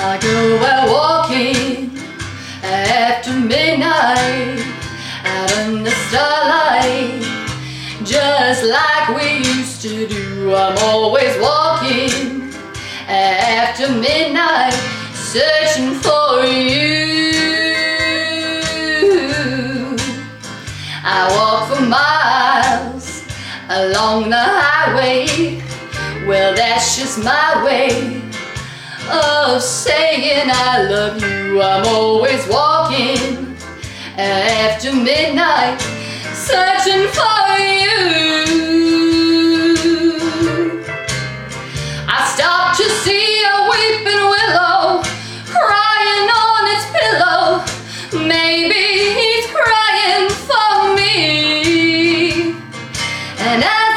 go out walking after midnight out in the starlight, just like we used to do. I'm always walking after midnight, searching for you. I walk for miles along the highway. Well, that's just my way of saying I love you. I'm always walking after midnight, searching for you. I stop to see a weeping willow crying on its pillow. Maybe he's crying for me. And as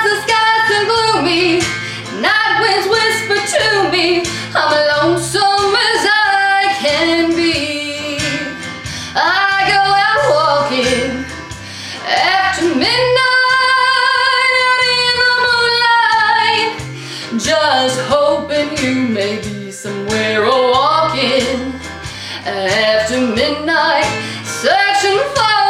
hoping you may be somewhere walking after midnight, searching for.